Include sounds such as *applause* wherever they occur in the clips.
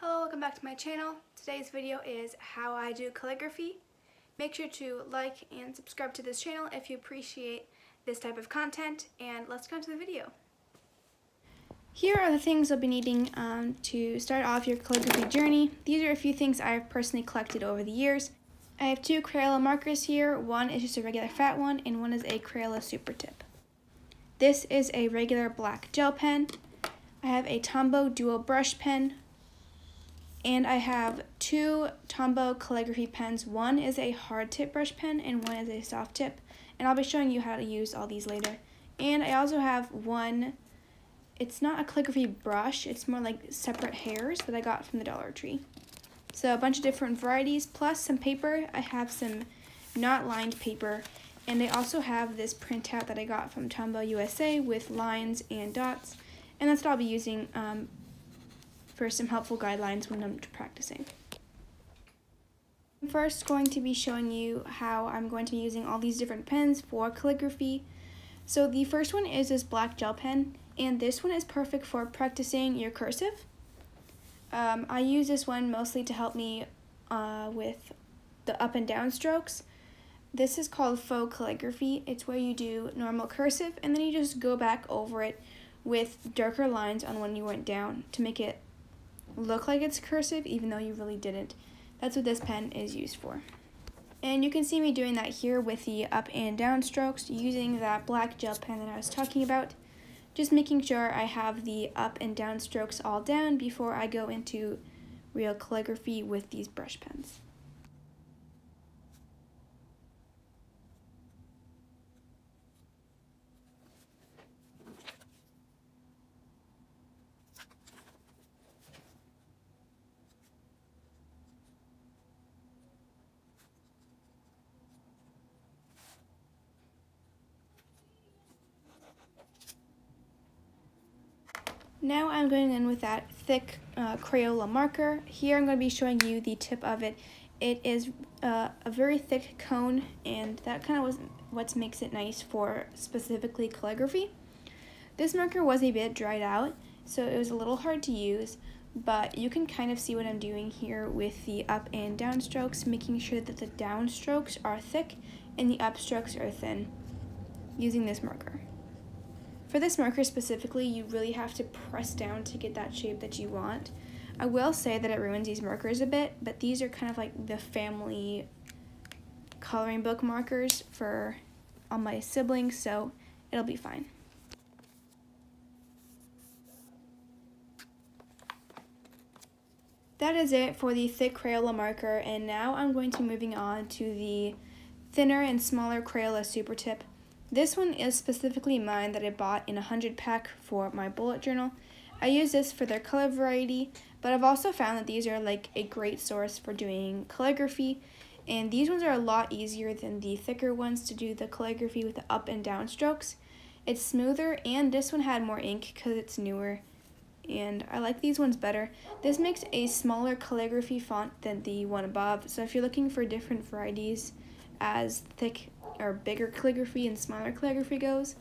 Hello, welcome back to my channel. Today's video is how I do calligraphy. Make sure to like and subscribe to this channel if you appreciate this type of content and let's go into the video. Here are the things I'll be needing um, to start off your calligraphy journey. These are a few things I've personally collected over the years. I have two Crayola markers here. One is just a regular fat one and one is a Crayola Super Tip. This is a regular black gel pen. I have a Tombow dual brush pen, and I have two Tombow calligraphy pens. One is a hard tip brush pen and one is a soft tip. And I'll be showing you how to use all these later. And I also have one, it's not a calligraphy brush, it's more like separate hairs that I got from the Dollar Tree. So a bunch of different varieties, plus some paper. I have some not lined paper. And I also have this printout that I got from Tombow USA with lines and dots. And that's what I'll be using um, for some helpful guidelines when I'm practicing. I'm first going to be showing you how I'm going to be using all these different pens for calligraphy. So the first one is this black gel pen, and this one is perfect for practicing your cursive. Um, I use this one mostly to help me uh, with the up and down strokes. This is called faux calligraphy. It's where you do normal cursive and then you just go back over it with darker lines on when you went down to make it look like it's cursive even though you really didn't. That's what this pen is used for. And you can see me doing that here with the up and down strokes using that black gel pen that I was talking about. Just making sure I have the up and down strokes all down before I go into real calligraphy with these brush pens. Now I'm going in with that thick uh, Crayola marker. Here I'm going to be showing you the tip of it. It is uh, a very thick cone and that kind of was what makes it nice for specifically calligraphy. This marker was a bit dried out so it was a little hard to use but you can kind of see what I'm doing here with the up and down strokes making sure that the down strokes are thick and the up strokes are thin using this marker. For this marker specifically, you really have to press down to get that shape that you want. I will say that it ruins these markers a bit, but these are kind of like the family coloring book markers for all my siblings, so it'll be fine. That is it for the thick Crayola marker, and now I'm going to moving on to the thinner and smaller Crayola Super Tip. This one is specifically mine that I bought in a 100 pack for my bullet journal. I use this for their color variety, but I've also found that these are like a great source for doing calligraphy. And these ones are a lot easier than the thicker ones to do the calligraphy with the up and down strokes. It's smoother and this one had more ink because it's newer and I like these ones better. This makes a smaller calligraphy font than the one above, so if you're looking for different varieties as thick or bigger calligraphy and smaller calligraphy goes.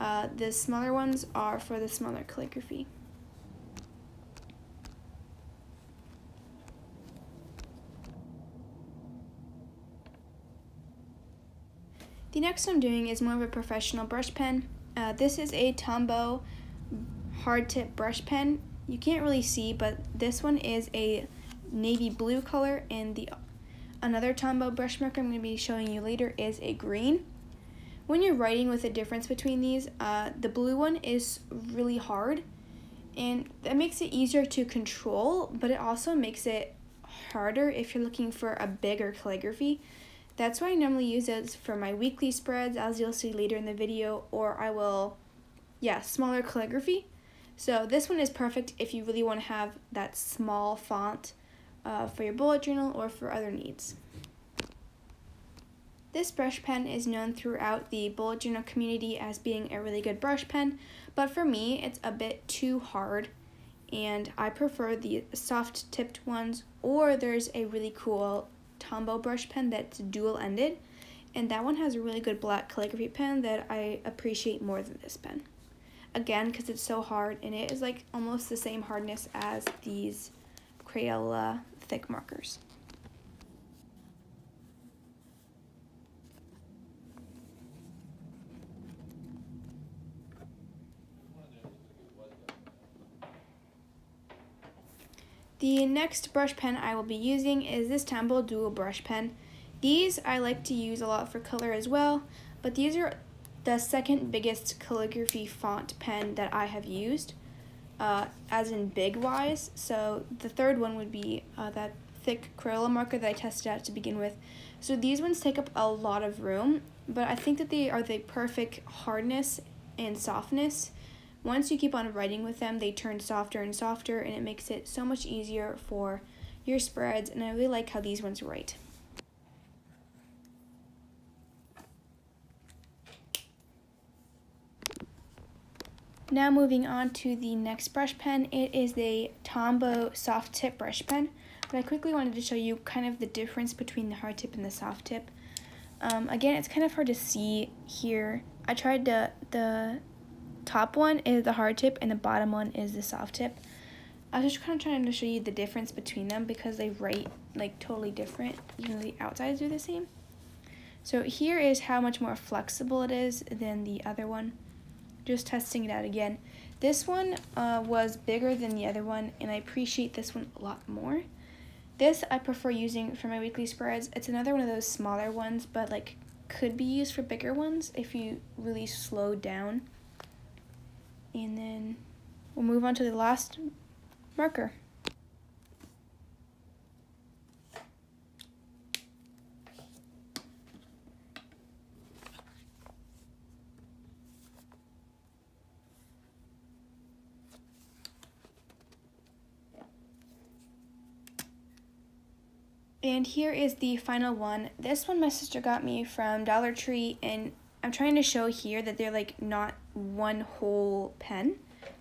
Uh, the smaller ones are for the smaller calligraphy. The next I'm doing is more of a professional brush pen. Uh, this is a Tombow hard tip brush pen. You can't really see, but this one is a navy blue color and the Another Tombow brush marker I'm going to be showing you later is a green. When you're writing with a difference between these, uh, the blue one is really hard and that makes it easier to control, but it also makes it harder if you're looking for a bigger calligraphy. That's why I normally use those for my weekly spreads, as you'll see later in the video, or I will, yeah, smaller calligraphy. So this one is perfect if you really want to have that small font uh, for your bullet journal or for other needs. This brush pen is known throughout the bullet journal community as being a really good brush pen, but for me it's a bit too hard and I prefer the soft tipped ones or there's a really cool Tombow brush pen that's dual ended and that one has a really good black calligraphy pen that I appreciate more than this pen. Again, because it's so hard and it is like almost the same hardness as these Crayola thick markers. The next brush pen I will be using is this Tombow Dual Brush Pen. These I like to use a lot for color as well, but these are the second biggest calligraphy font pen that I have used, uh, as in big wise. So the third one would be uh, that thick Crayola marker that I tested out to begin with. So these ones take up a lot of room, but I think that they are the perfect hardness and softness once you keep on writing with them, they turn softer and softer, and it makes it so much easier for your spreads, and I really like how these ones write. Now moving on to the next brush pen, it is the Tombow soft tip brush pen. But I quickly wanted to show you kind of the difference between the hard tip and the soft tip. Um, again, it's kind of hard to see here. I tried the, the top one is the hard tip and the bottom one is the soft tip. I was just kind of trying to show you the difference between them because they write like totally different, even though the outsides are the same. So here is how much more flexible it is than the other one. Just testing it out again. This one uh, was bigger than the other one, and I appreciate this one a lot more. This I prefer using for my weekly spreads. It's another one of those smaller ones, but like could be used for bigger ones if you really slow down and then we'll move on to the last marker. And here is the final one. This one my sister got me from Dollar Tree and I'm trying to show here that they're like not one whole pen.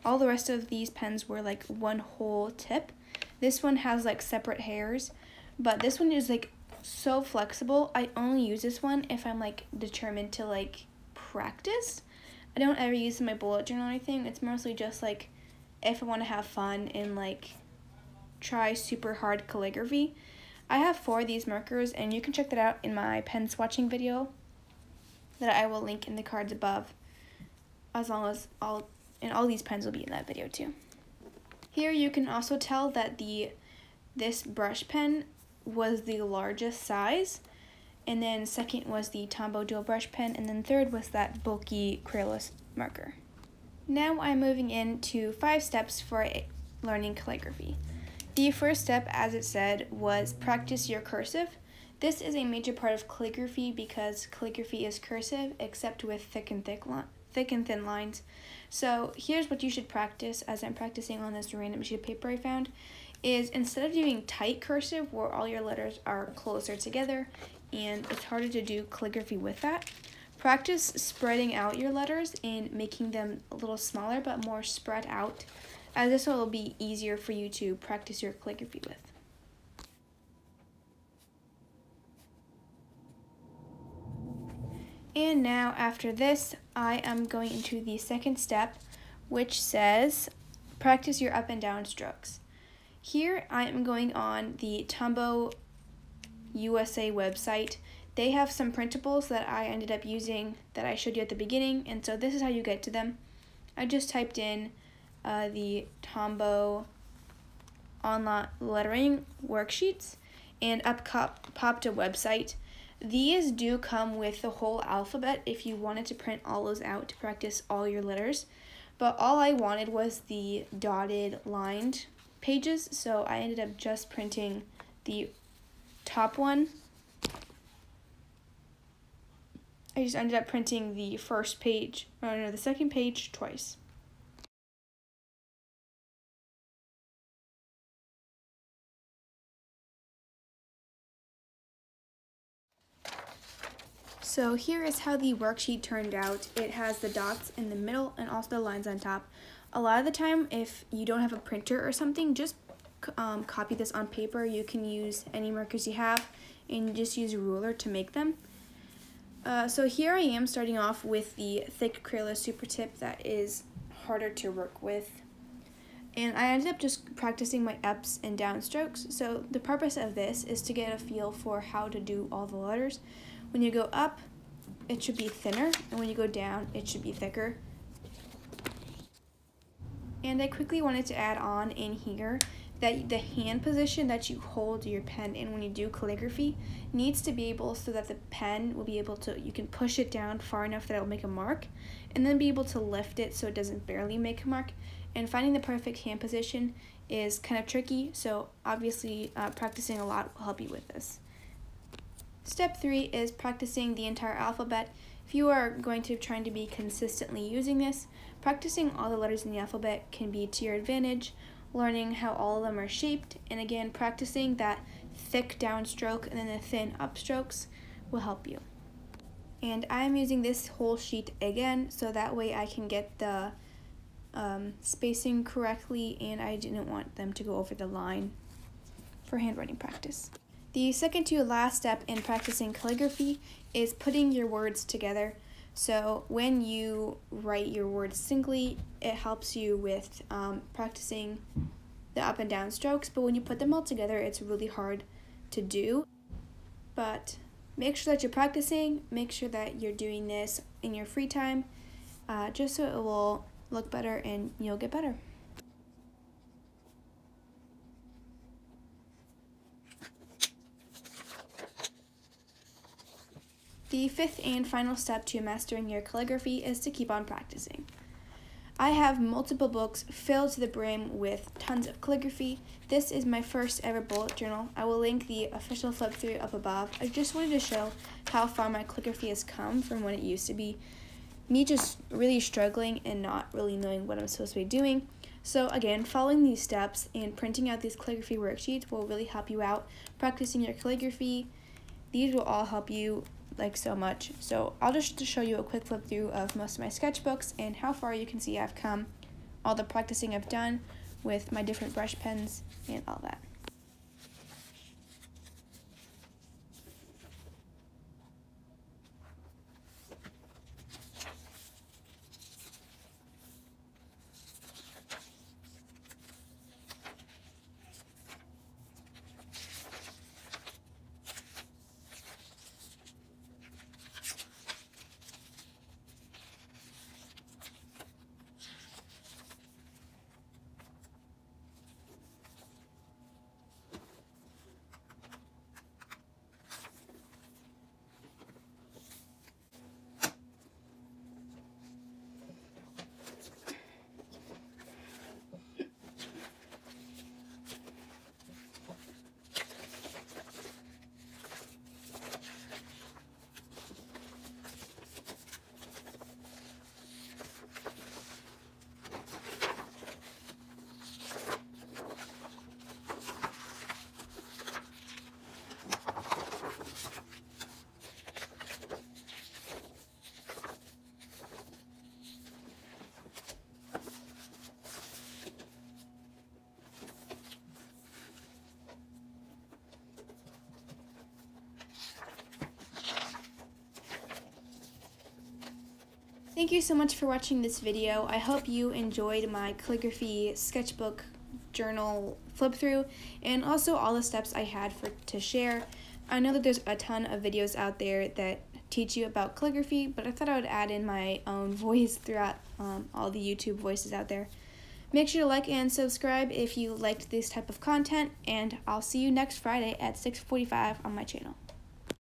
All the rest of these pens were like one whole tip. This one has like separate hairs, but this one is like so flexible. I only use this one if I'm like determined to like practice. I don't ever use my bullet journal or anything. It's mostly just like if I want to have fun and like try super hard calligraphy. I have four of these markers and you can check that out in my pen swatching video that I will link in the cards above as long as all and all these pens will be in that video too. Here you can also tell that the this brush pen was the largest size and then second was the Tombow dual brush pen and then third was that bulky Crayola marker. Now I'm moving into five steps for learning calligraphy. The first step, as it said, was practice your cursive. This is a major part of calligraphy because calligraphy is cursive except with thick and thick, thick and thin lines. So here's what you should practice as I'm practicing on this random sheet of paper I found is instead of doing tight cursive where all your letters are closer together and it's harder to do calligraphy with that, practice spreading out your letters and making them a little smaller but more spread out as this will be easier for you to practice your calligraphy with. And now after this, I am going into the second step, which says practice your up and down strokes. Here I am going on the Tombow USA website. They have some printables that I ended up using that I showed you at the beginning, and so this is how you get to them. I just typed in uh, the Tombow online lettering worksheets, and up popped a website these do come with the whole alphabet if you wanted to print all those out to practice all your letters. But all I wanted was the dotted lined pages, so I ended up just printing the top one. I just ended up printing the first page, or no, the second page twice. So here is how the worksheet turned out. It has the dots in the middle and also the lines on top. A lot of the time, if you don't have a printer or something, just um, copy this on paper. You can use any markers you have and just use a ruler to make them. Uh, so here I am starting off with the thick Crayola Super Tip that is harder to work with. and I ended up just practicing my ups and down strokes. So the purpose of this is to get a feel for how to do all the letters. When you go up, it should be thinner, and when you go down, it should be thicker. And I quickly wanted to add on in here that the hand position that you hold your pen in when you do calligraphy needs to be able so that the pen will be able to, you can push it down far enough that it will make a mark, and then be able to lift it so it doesn't barely make a mark. And finding the perfect hand position is kind of tricky, so obviously uh, practicing a lot will help you with this. Step three is practicing the entire alphabet. If you are going to trying to be consistently using this, practicing all the letters in the alphabet can be to your advantage, learning how all of them are shaped, and again, practicing that thick downstroke and then the thin upstrokes will help you. And I am using this whole sheet again, so that way I can get the um, spacing correctly and I didn't want them to go over the line for handwriting practice. The second to last step in practicing calligraphy is putting your words together. So when you write your words singly, it helps you with um, practicing the up and down strokes, but when you put them all together, it's really hard to do. But make sure that you're practicing, make sure that you're doing this in your free time, uh, just so it will look better and you'll get better. The fifth and final step to mastering your calligraphy is to keep on practicing. I have multiple books filled to the brim with tons of calligraphy. This is my first ever bullet journal. I will link the official flip through up above. I just wanted to show how far my calligraphy has come from when it used to be me just really struggling and not really knowing what I'm supposed to be doing. So again, following these steps and printing out these calligraphy worksheets will really help you out practicing your calligraphy. These will all help you like so much. So I'll just show you a quick flip through of most of my sketchbooks and how far you can see I've come, all the practicing I've done with my different brush pens and all that. Thank you so much for watching this video. I hope you enjoyed my calligraphy sketchbook journal flip through and also all the steps I had for to share. I know that there's a ton of videos out there that teach you about calligraphy, but I thought I would add in my own *laughs* voice throughout um, all the YouTube voices out there. Make sure to like and subscribe if you liked this type of content, and I'll see you next Friday at 6.45 on my channel.